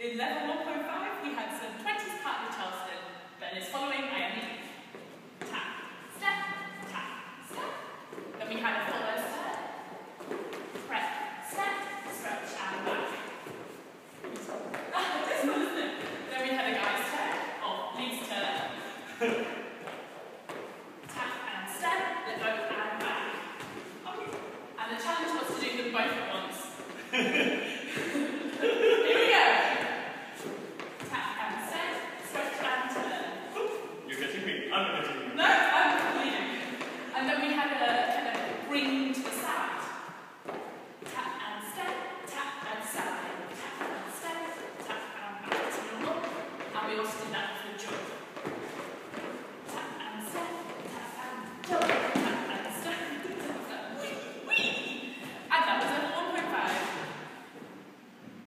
In level 1.5, we had some 20s partner with Charleston, but in its following, I am leading. Tap, step, tap, step. Then we had a follow step, prep, step, stretch, and back. Ah, this one, isn't it? Then we had a guy's turn, Oh, please turn. tap and step, then go and back. Okay. And the challenge was to do them both at once.